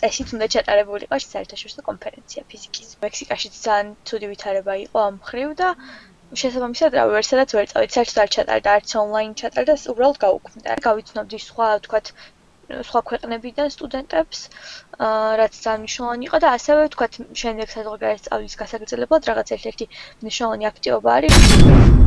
წესით უნდა ჩატარებულიყო საერთაშორისო კონფერენცია ფიზიკის. მექსიკაშიც ძალიან ცუდი ვითარება იყო ამ ხრივ და შესაბამისად რა ვერ სადაც ვერ წავით, საერთოდ არ ჩატარდა, არც ონლაინ ჩატარდა, უბრალოდ გავუქმდა. გავიცნობდი სხვა, თქვათ, სხვა ქვეყნებიდან სტუდენტებს, აა რაც ძალიან მნიშვნელოვანი იყო და ასევე თქვათ, შემდეგ საზღვარგარეთ სწავლის გასაგრძელებლად რაღაც ერთ-ერთი მნიშვნელოვანი აქტივობა არის